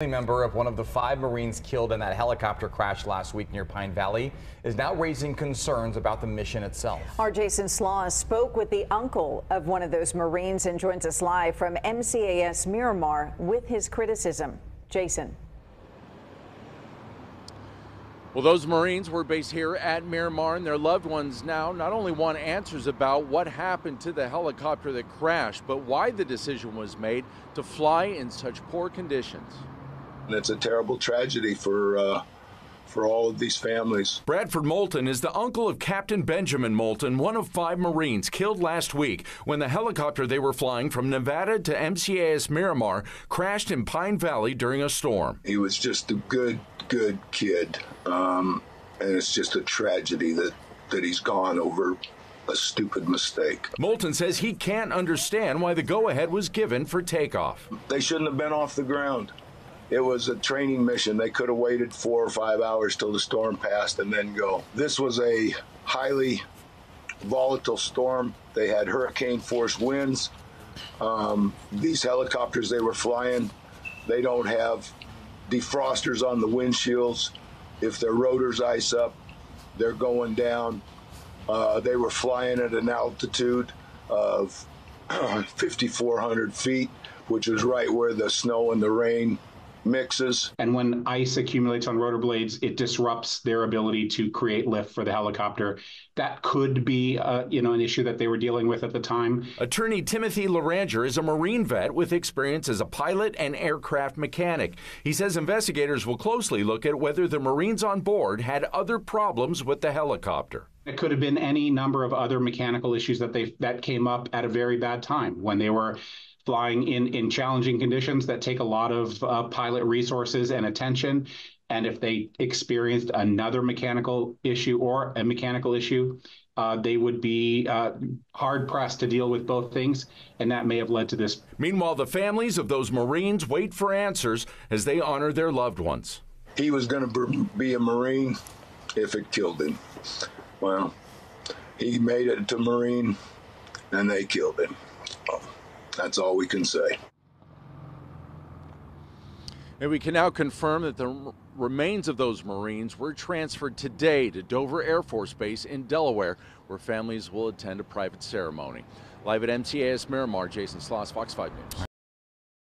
family member of one of the five Marines killed in that helicopter crash last week near Pine Valley is now raising concerns about the mission itself. Our Jason Sloss spoke with the uncle of one of those Marines and joins us live from MCAS Miramar with his criticism. Jason. Well, those Marines were based here at Miramar, and their loved ones now not only want answers about what happened to the helicopter that crashed, but why the decision was made to fly in such poor conditions. And it's a terrible tragedy for uh, for all of these families. Bradford Moulton is the uncle of Captain Benjamin Moulton, one of five Marines killed last week when the helicopter they were flying from Nevada to MCAS Miramar crashed in Pine Valley during a storm. He was just a good, good kid, um, and it's just a tragedy that that he's gone over a stupid mistake. Moulton says he can't understand why the go ahead was given for takeoff. They shouldn't have been off the ground. It was a training mission. They could have waited four or five hours till the storm passed and then go. This was a highly volatile storm. They had hurricane force winds. Um, these helicopters they were flying, they don't have defrosters on the windshields. If their rotors ice up, they're going down. Uh, they were flying at an altitude of 5,400 feet, which is right where the snow and the rain mixes. And when ice accumulates on rotor blades, it disrupts their ability to create lift for the helicopter. That could be, uh, you know, an issue that they were dealing with at the time. Attorney Timothy Loranger is a Marine vet with experience as a pilot and aircraft mechanic. He says investigators will closely look at whether the Marines on board had other problems with the helicopter. It could have been any number of other mechanical issues that they that came up at a very bad time when they were flying in, in challenging conditions that take a lot of uh, pilot resources and attention. And if they experienced another mechanical issue or a mechanical issue, uh, they would be uh, hard pressed to deal with both things, and that may have led to this. Meanwhile, the families of those Marines wait for answers as they honor their loved ones. He was going to be a Marine if it killed him. Well, he made it to Marine, and they killed him. That's all we can say. And we can now confirm that the remains of those Marines were transferred today to Dover Air Force Base in Delaware, where families will attend a private ceremony. Live at MCAS Miramar, Jason Sloss, Fox 5 News.